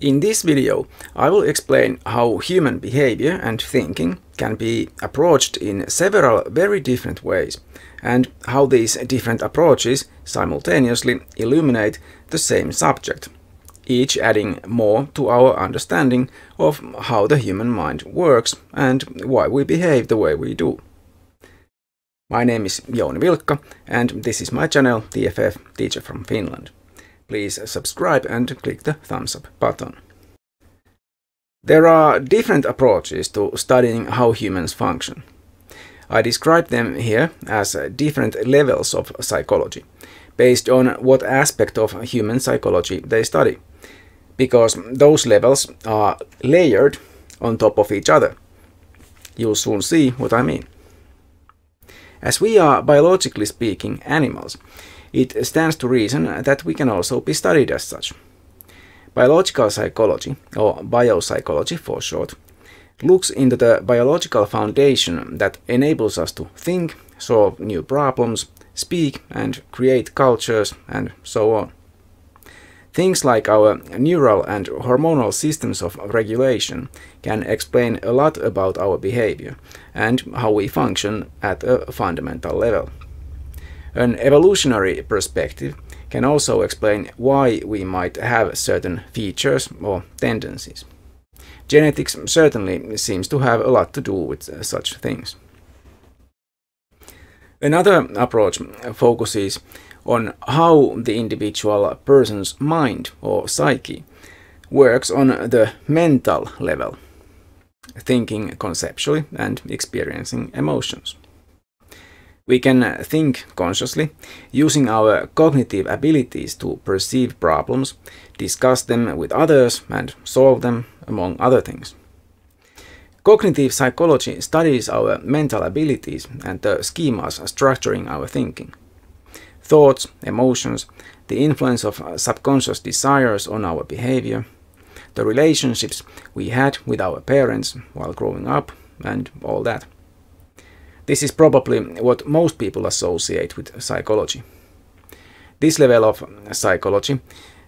In this video, I will explain how human behavior and thinking can be approached in several very different ways, and how these different approaches simultaneously illuminate the same subject, each adding more to our understanding of how the human mind works and why we behave the way we do. My name is Jouni Vilkka, and this is my channel TFF Teacher from Finland. Please subscribe and click the thumbs up button. There are different approaches to studying how humans function. I describe them here as different levels of psychology, based on what aspect of human psychology they study, because those levels are layered on top of each other. You'll soon see what I mean. As we are biologically speaking animals, it stands to reason that we can also be studied as such. Biological psychology, or biopsychology for short, looks into the biological foundation that enables us to think, solve new problems, speak and create cultures, and so on. Things like our neural and hormonal systems of regulation can explain a lot about our behavior and how we function at a fundamental level. An evolutionary perspective can also explain why we might have certain features or tendencies. Genetics certainly seems to have a lot to do with uh, such things. Another approach focuses on how the individual person's mind or psyche works on the mental level, thinking conceptually and experiencing emotions. We can think consciously, using our cognitive abilities to perceive problems, discuss them with others, and solve them, among other things. Cognitive psychology studies our mental abilities and the schemas structuring our thinking. Thoughts, emotions, the influence of subconscious desires on our behavior, the relationships we had with our parents while growing up, and all that. This is probably what most people associate with psychology. This level of psychology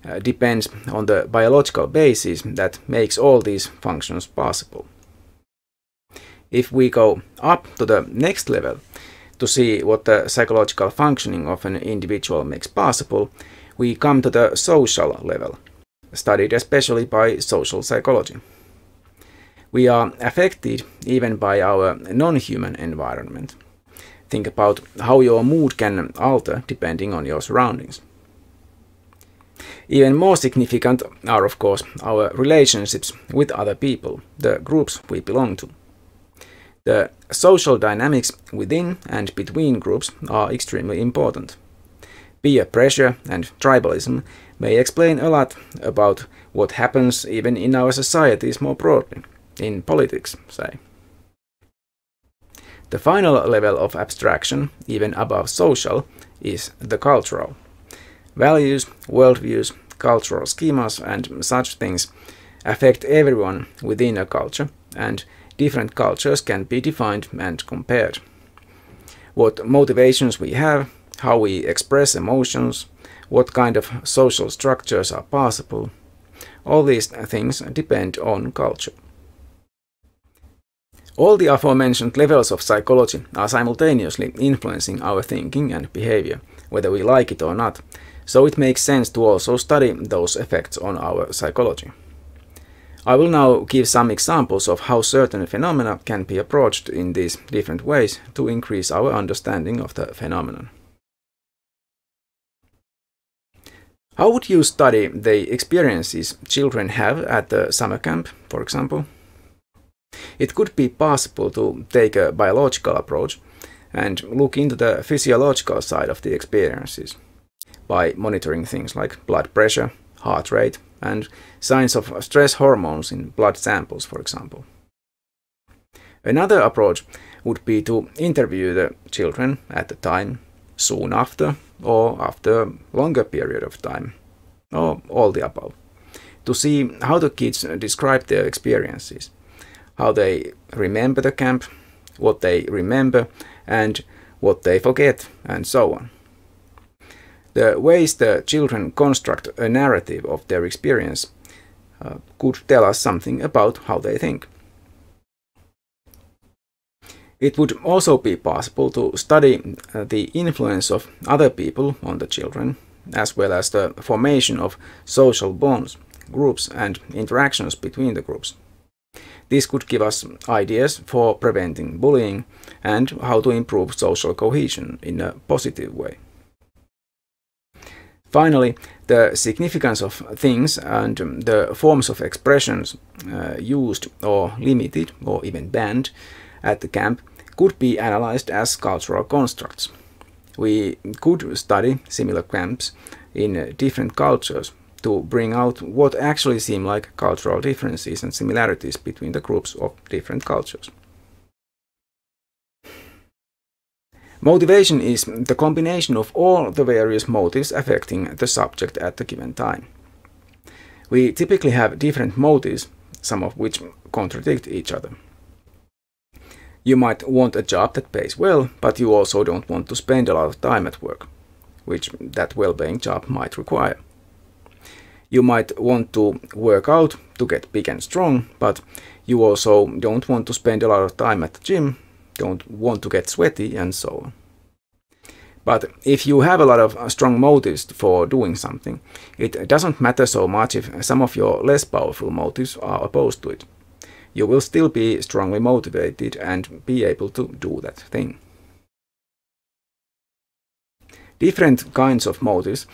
uh, depends on the biological basis that makes all these functions possible. If we go up to the next level to see what the psychological functioning of an individual makes possible, we come to the social level, studied especially by social psychology. We are affected even by our non-human environment. Think about how your mood can alter depending on your surroundings. Even more significant are of course our relationships with other people, the groups we belong to. The social dynamics within and between groups are extremely important. Peer pressure and tribalism may explain a lot about what happens even in our societies more broadly in politics, say. The final level of abstraction, even above social, is the cultural. Values, worldviews, cultural schemas, and such things affect everyone within a culture, and different cultures can be defined and compared. What motivations we have, how we express emotions, what kind of social structures are possible, all these things depend on culture. All the aforementioned levels of psychology are simultaneously influencing our thinking and behavior, whether we like it or not, so it makes sense to also study those effects on our psychology. I will now give some examples of how certain phenomena can be approached in these different ways to increase our understanding of the phenomenon. How would you study the experiences children have at the summer camp, for example? It could be possible to take a biological approach and look into the physiological side of the experiences by monitoring things like blood pressure, heart rate, and signs of stress hormones in blood samples, for example. Another approach would be to interview the children at the time, soon after, or after a longer period of time, or all the above, to see how the kids describe their experiences how they remember the camp, what they remember, and what they forget, and so on. The ways the children construct a narrative of their experience uh, could tell us something about how they think. It would also be possible to study uh, the influence of other people on the children, as well as the formation of social bonds, groups, and interactions between the groups. This could give us ideas for preventing bullying and how to improve social cohesion in a positive way. Finally, the significance of things and the forms of expressions uh, used or limited or even banned at the camp could be analyzed as cultural constructs. We could study similar camps in different cultures to bring out what actually seem like cultural differences and similarities between the groups of different cultures. Motivation is the combination of all the various motives affecting the subject at the given time. We typically have different motives, some of which contradict each other. You might want a job that pays well, but you also don't want to spend a lot of time at work, which that well-paying job might require. You might want to work out to get big and strong, but you also don't want to spend a lot of time at the gym, don't want to get sweaty, and so on. But if you have a lot of strong motives for doing something, it doesn't matter so much if some of your less powerful motives are opposed to it you will still be strongly motivated and be able to do that thing. Different kinds of motives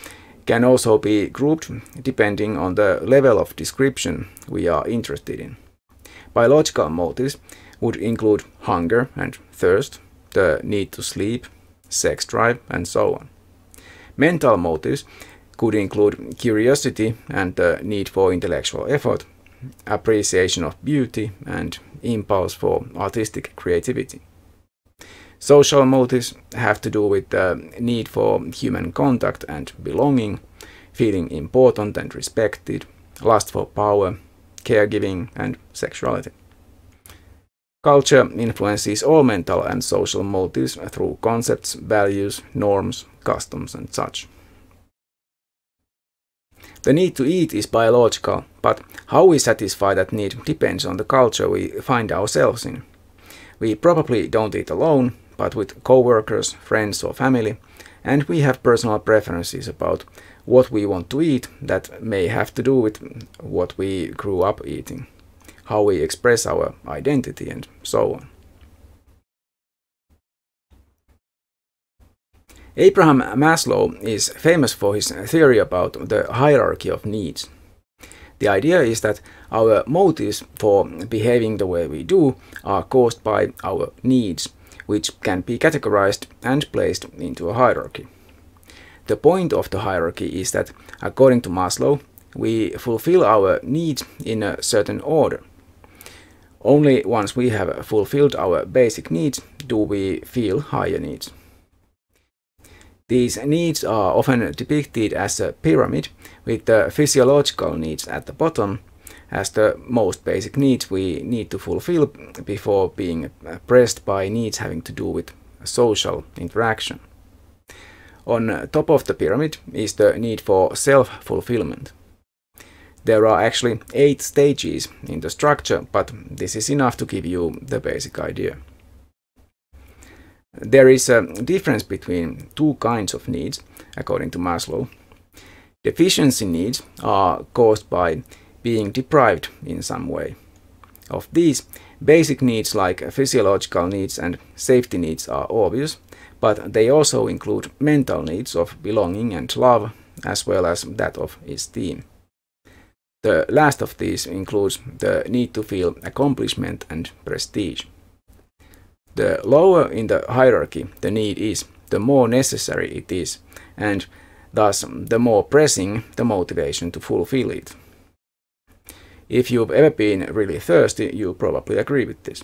can also be grouped depending on the level of description we are interested in. Biological motives would include hunger and thirst, the need to sleep, sex drive, and so on. Mental motives could include curiosity and the need for intellectual effort, appreciation of beauty, and impulse for artistic creativity. Social motives have to do with the need for human contact and belonging, feeling important and respected, lust for power, caregiving, and sexuality. Culture influences all mental and social motives through concepts, values, norms, customs, and such. The need to eat is biological, but how we satisfy that need depends on the culture we find ourselves in. We probably don't eat alone, but with coworkers, friends or family, and we have personal preferences about what we want to eat that may have to do with what we grew up eating, how we express our identity and so on. Abraham Maslow is famous for his theory about the hierarchy of needs. The idea is that our motives for behaving the way we do are caused by our needs, which can be categorized and placed into a hierarchy. The point of the hierarchy is that, according to Maslow, we fulfill our needs in a certain order. Only once we have fulfilled our basic needs do we feel higher needs. These needs are often depicted as a pyramid with the physiological needs at the bottom as the most basic needs we need to fulfill before being pressed by needs having to do with social interaction. On top of the pyramid is the need for self-fulfillment. There are actually eight stages in the structure, but this is enough to give you the basic idea. There is a difference between two kinds of needs, according to Maslow. Deficiency needs are caused by being deprived in some way. Of these, basic needs like physiological needs and safety needs are obvious, but they also include mental needs of belonging and love, as well as that of esteem. The last of these includes the need to feel accomplishment and prestige. The lower in the hierarchy the need is, the more necessary it is, and thus the more pressing the motivation to fulfill it. If you've ever been really thirsty, you probably agree with this.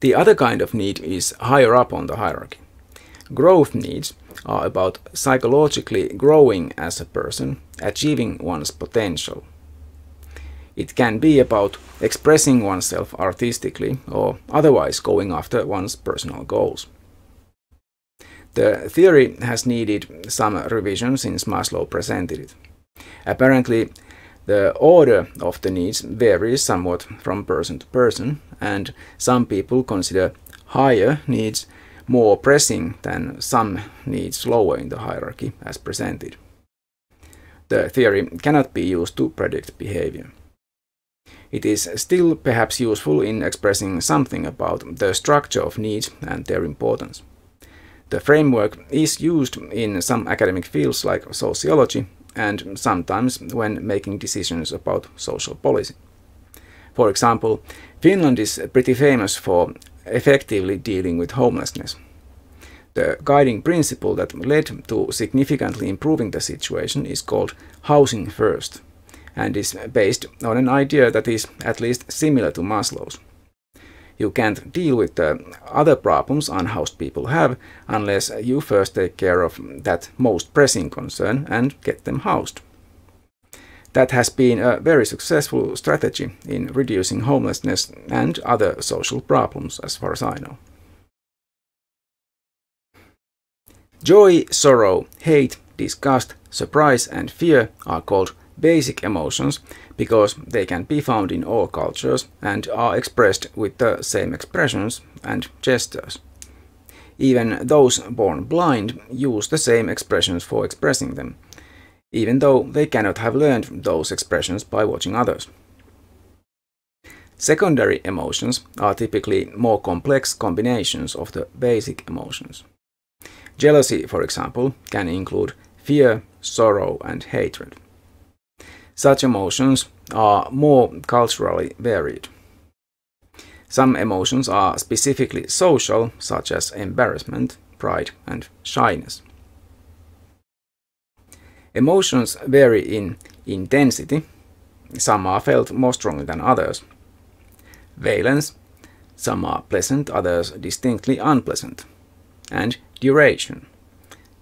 The other kind of need is higher up on the hierarchy. Growth needs are about psychologically growing as a person, achieving one's potential. It can be about expressing oneself artistically or otherwise going after one's personal goals. The theory has needed some revision since Maslow presented it. Apparently, the order of the needs varies somewhat from person to person, and some people consider higher needs more pressing than some needs lower in the hierarchy as presented. The theory cannot be used to predict behavior. It is still perhaps useful in expressing something about the structure of needs and their importance. The framework is used in some academic fields like sociology and sometimes when making decisions about social policy. For example, Finland is pretty famous for effectively dealing with homelessness. The guiding principle that led to significantly improving the situation is called housing first and is based on an idea that is at least similar to Maslow's. You can't deal with the other problems unhoused people have unless you first take care of that most pressing concern and get them housed. That has been a very successful strategy in reducing homelessness and other social problems, as far as I know. Joy, sorrow, hate, disgust, surprise, and fear are called basic emotions because they can be found in all cultures and are expressed with the same expressions and gestures. Even those born blind use the same expressions for expressing them, even though they cannot have learned those expressions by watching others. Secondary emotions are typically more complex combinations of the basic emotions. Jealousy, for example, can include fear, sorrow, and hatred. Such emotions are more culturally varied. Some emotions are specifically social, such as embarrassment, pride, and shyness. Emotions vary in intensity. Some are felt more strongly than others. Valence. Some are pleasant, others distinctly unpleasant. And duration.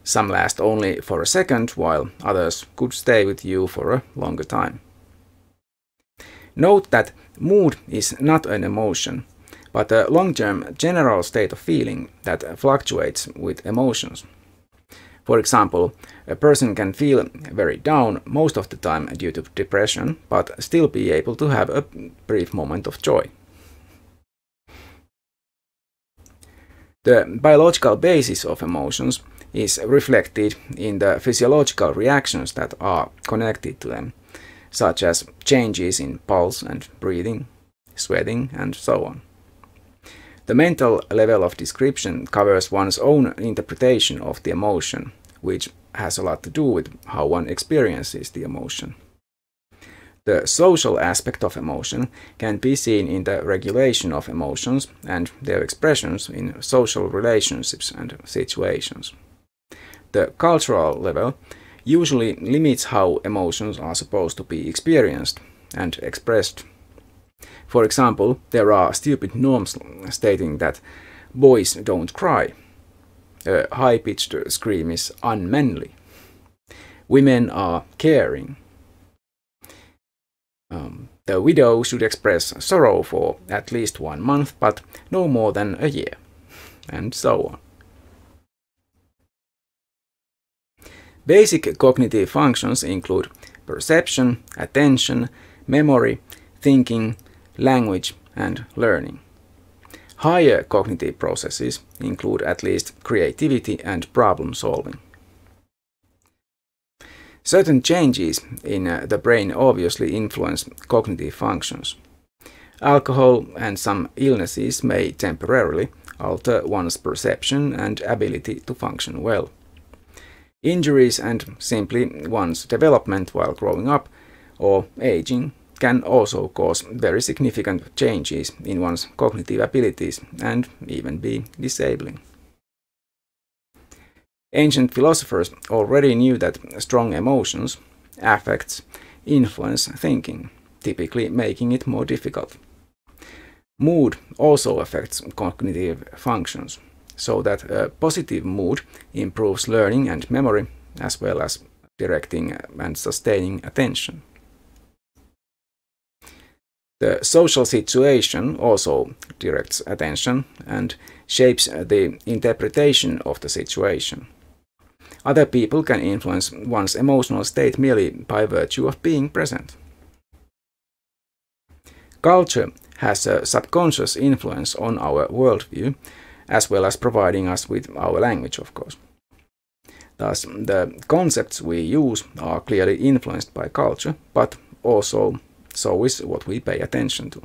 Some last only for a second, while others could stay with you for a longer time. Note that mood is not an emotion, but a long-term general state of feeling that fluctuates with emotions. For example, a person can feel very down most of the time due to depression, but still be able to have a brief moment of joy. The biological basis of emotions is reflected in the physiological reactions that are connected to them, such as changes in pulse and breathing, sweating, and so on. The mental level of description covers one's own interpretation of the emotion, which has a lot to do with how one experiences the emotion. The social aspect of emotion can be seen in the regulation of emotions and their expressions in social relationships and situations the cultural level usually limits how emotions are supposed to be experienced and expressed. For example, there are stupid norms stating that boys don't cry. A high-pitched scream is unmanly. Women are caring. Um, the widow should express sorrow for at least one month, but no more than a year, and so on. Basic cognitive functions include perception, attention, memory, thinking, language, and learning. Higher cognitive processes include at least creativity and problem solving. Certain changes in uh, the brain obviously influence cognitive functions. Alcohol and some illnesses may temporarily alter one's perception and ability to function well. Injuries and simply one's development while growing up or aging can also cause very significant changes in one's cognitive abilities and even be disabling. Ancient philosophers already knew that strong emotions, affects, influence thinking, typically making it more difficult. Mood also affects cognitive functions so that a positive mood improves learning and memory as well as directing and sustaining attention. The social situation also directs attention and shapes the interpretation of the situation. Other people can influence one's emotional state merely by virtue of being present. Culture has a subconscious influence on our worldview, as well as providing us with our language, of course. Thus, the concepts we use are clearly influenced by culture, but also so is what we pay attention to.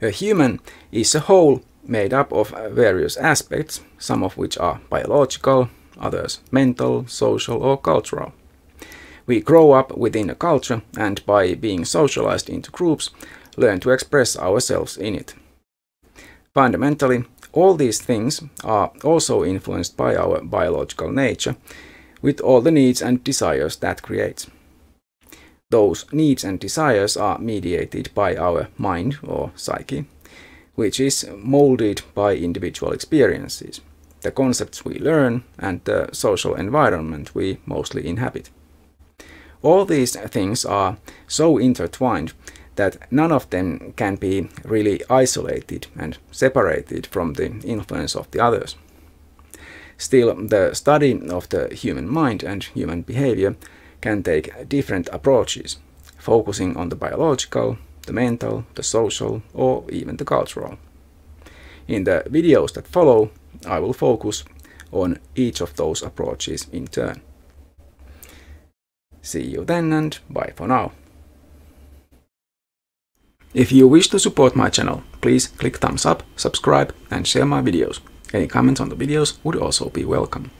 A human is a whole made up of uh, various aspects, some of which are biological, others mental, social or cultural. We grow up within a culture and by being socialized into groups, learn to express ourselves in it. Fundamentally, all these things are also influenced by our biological nature, with all the needs and desires that creates. Those needs and desires are mediated by our mind or psyche, which is molded by individual experiences, the concepts we learn, and the social environment we mostly inhabit. All these things are so intertwined that none of them can be really isolated and separated from the influence of the others. Still, the study of the human mind and human behavior can take different approaches, focusing on the biological, the mental, the social, or even the cultural. In the videos that follow, I will focus on each of those approaches in turn. See you then and bye for now. If you wish to support my channel, please click thumbs up, subscribe and share my videos. Any comments on the videos would also be welcome.